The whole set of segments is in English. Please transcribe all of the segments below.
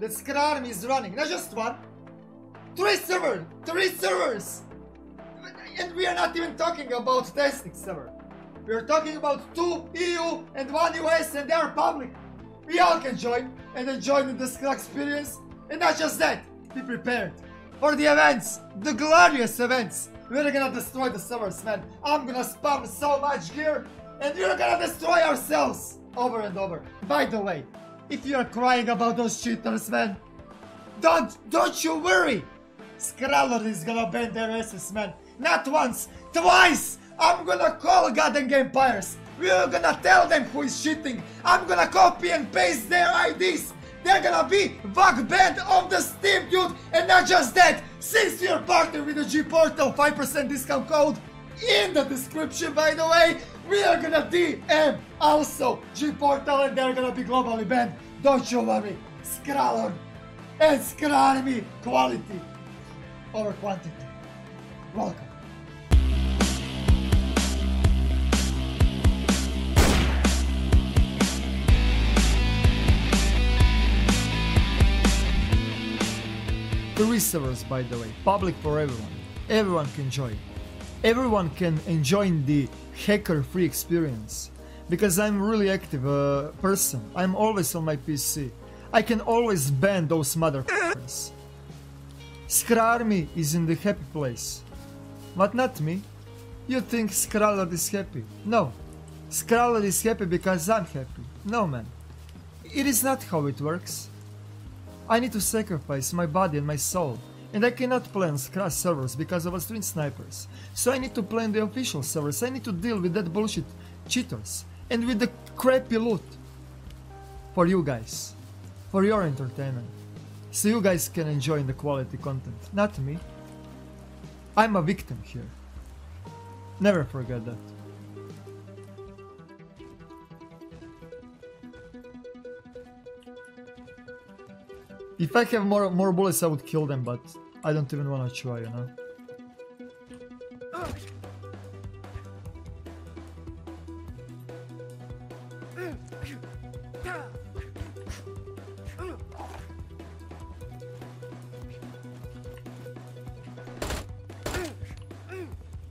Skra Army is running. Not just one. Three servers! Three servers! And we are not even talking about testing server. We are talking about two EU and one US and they are public. We all can join and enjoy the Skra experience. And not just that, be prepared for the events, the glorious events. We're gonna destroy the servers, man. I'm gonna spam so much gear and we're gonna destroy ourselves over and over. By the way, if you're crying about those cheaters, man, don't, don't you worry. Skralor is gonna ban their asses, man. Not once, twice. I'm gonna call God and Gamepires. We're gonna tell them who is cheating. I'm gonna copy and paste their IDs. They're gonna be bug banned off the Steam, dude. And not just that, since you're partnered with the G Portal 5% discount code in the description, by the way, we are gonna DM also G Portal and they're gonna be globally banned. Don't you worry. Skralor and Skrarmy quality over quantity. Welcome. The servers, by the way, public for everyone. Everyone can join. Everyone can enjoy the hacker-free experience. Because I'm really active uh, person. I'm always on my PC. I can always ban those motherfuckers. Skrarmy is in the happy place. But not me. You think Skralad is happy? No. Skralad is happy because I'm happy. No man. It is not how it works. I need to sacrifice my body and my soul. And I cannot on Scratch servers because of a string snipers. So I need to play on the official servers. I need to deal with that bullshit cheaters. And with the crappy loot. For you guys. For your entertainment. So you guys can enjoy the quality content. Not me. I'm a victim here. Never forget that. If I have more more bullets, I would kill them, but I don't even wanna try, you know.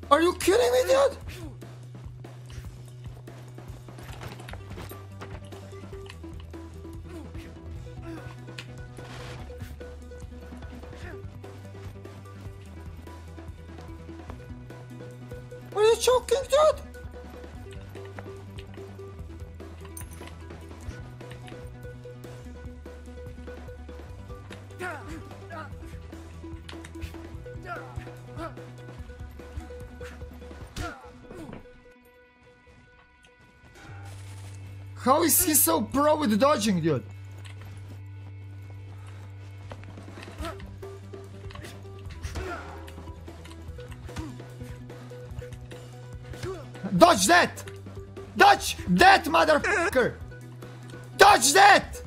Are you kidding me, dude? Are you joking, dude? How is he so pro with dodging, dude? Dodge that! Dodge that, motherfucker! Dodge that!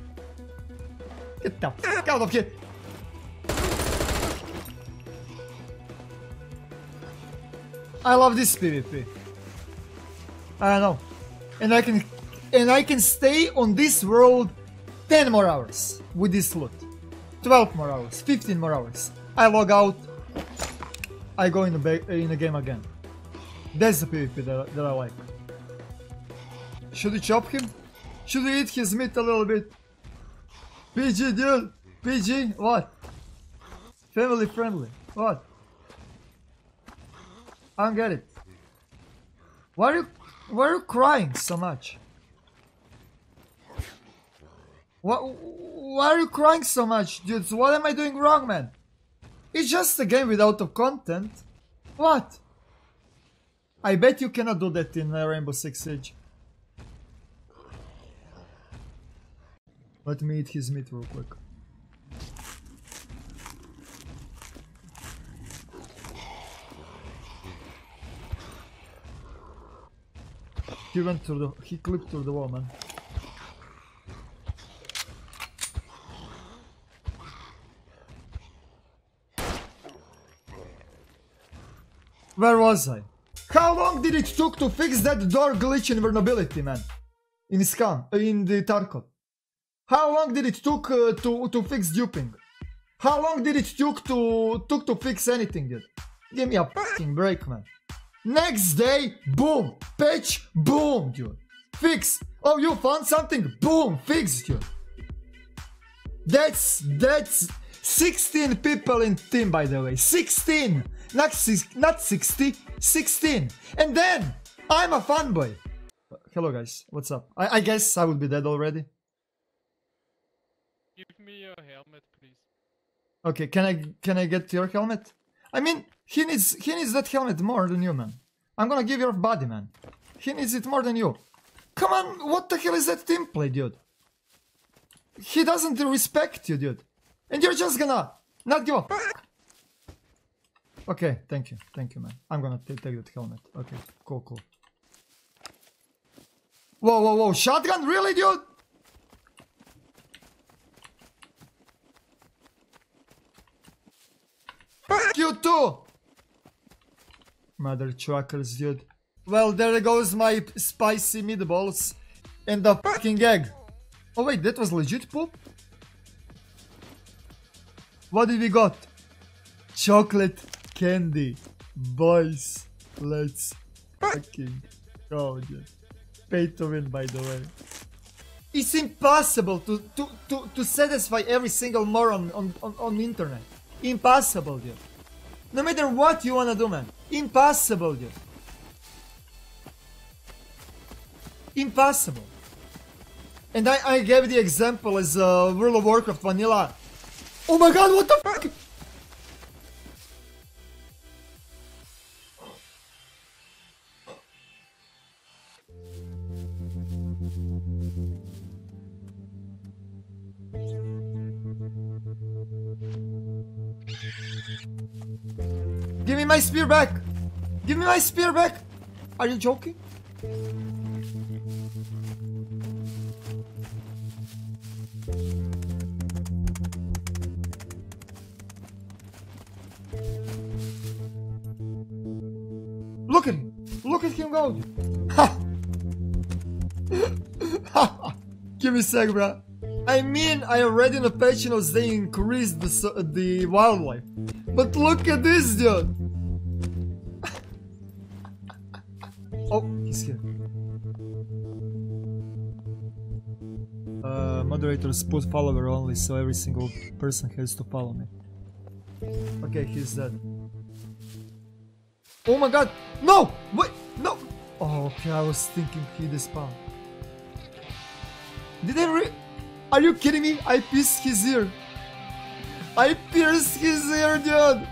Get the fuck out of here! I love this PvP. I know. And I can and I can stay on this world 10 more hours with this loot. 12 more hours, 15 more hours. I log out, I go in the, in the game again. That's the PvP that, that I like. Should we chop him? Should we eat his meat a little bit? PG dude! PG? What? Family friendly. What? I don't get it. Why are you why are you crying so much? What, why are you crying so much, dudes? What am I doing wrong, man? It's just a game without the content. What? I bet you cannot do that in Rainbow Six Siege. Let me eat his meat real quick. He went through the... he clipped through the wall, man. Where was I? How long did it took to fix that door glitch in vulnerability, man? In Scan, uh, in the Tarkov. How long did it took uh, to to fix duping? How long did it took to took to fix anything, dude? Give me a fucking break, man. Next day, boom, patch, boom, dude. Fix. Oh, you found something? Boom, fix, dude. That's that's 16 people in team, by the way. 16, not six, not 60, 16. And then I'm a fanboy. Hello, guys. What's up? I, I guess I would be dead already. Give me your helmet, please. Okay, can I can I get your helmet? I mean, he needs he needs that helmet more than you, man. I'm gonna give your body, man. He needs it more than you. Come on, what the hell is that team play, dude? He doesn't respect you, dude. And you're just gonna not give up. Okay, thank you, thank you, man. I'm gonna take that helmet. Okay, cool, cool. Whoa, whoa, whoa! Shotgun, really, dude? Fuck you too! Mother truckers, dude. Well, there goes my spicy meatballs and the fucking egg. Oh wait, that was legit poop? What did we got? Chocolate candy. Boys, let's fucking go, win, by the way. It's impossible to, to, to, to satisfy every single moron on, on, on the internet. Impossible, dude. No matter what you wanna do, man. Impossible, dude. Impossible. And I, I gave the example as uh, World of Warcraft Vanilla. Oh my god, what the fuck? Give me my spear back! Give me my spear back! Are you joking? Look at him! Look at him go! Ha! Give me a sec, bro. I mean, I already in the patch notes they increased the, the wildlife. But look at this, dude! Oh, he's here. Uh, moderators put follower only, so every single person has to follow me. Okay, he's dead. Oh my god! No! Wait! No! Oh, okay, I was thinking he despawned. Did I re- Are you kidding me? I pierced his ear. I pierced his ear, dude!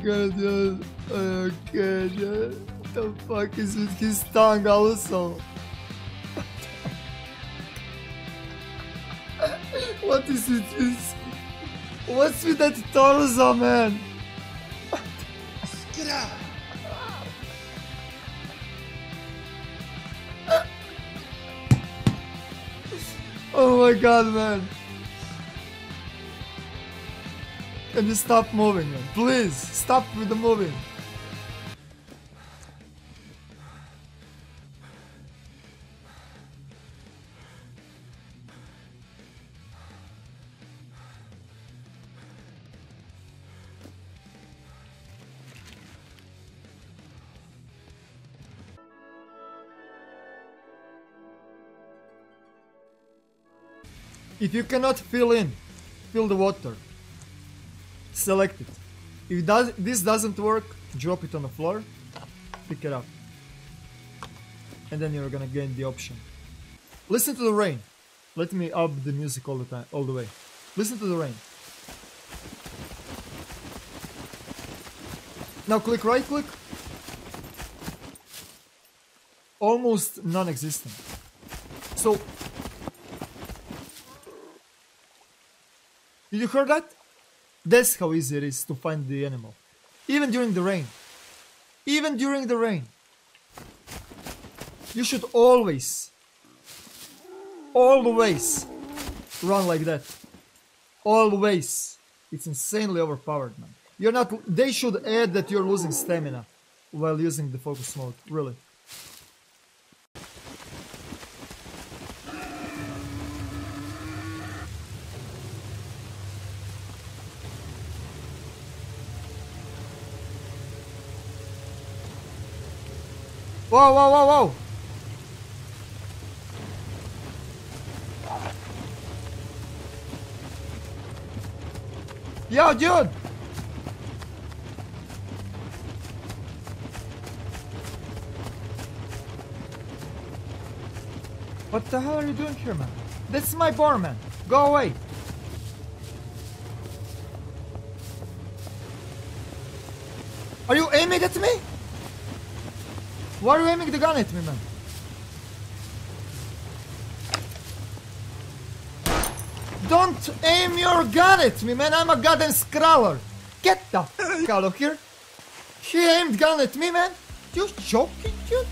Oh god, dude. Oh god, dude. What the fuck is with his tongue also? what is with his... What's with that torso, man? Oh my god, man. Can you stop moving, man? Please, stop with the moving. If you cannot fill in, fill the water. Select it. If does, this doesn't work, drop it on the floor, pick it up. And then you're gonna gain the option. Listen to the rain. Let me up the music all the time, all the way. Listen to the rain. Now click right click. Almost non-existent. So Did you hear that? That's how easy it is to find the animal. Even during the rain. Even during the rain. You should always, always run like that. Always. It's insanely overpowered, man. You're not. They should add that you're losing stamina while using the focus mode. Really. Whoa, whoa, whoa, whoa! Yo, dude! What the hell are you doing here, man? This is my bar, man. Go away. Are you aiming at me? Why are you aiming the gun at me, man? Don't aim your gun at me, man. I'm a goddamn scrawler. Get the f out of here. He aimed gun at me, man. You joking, dude?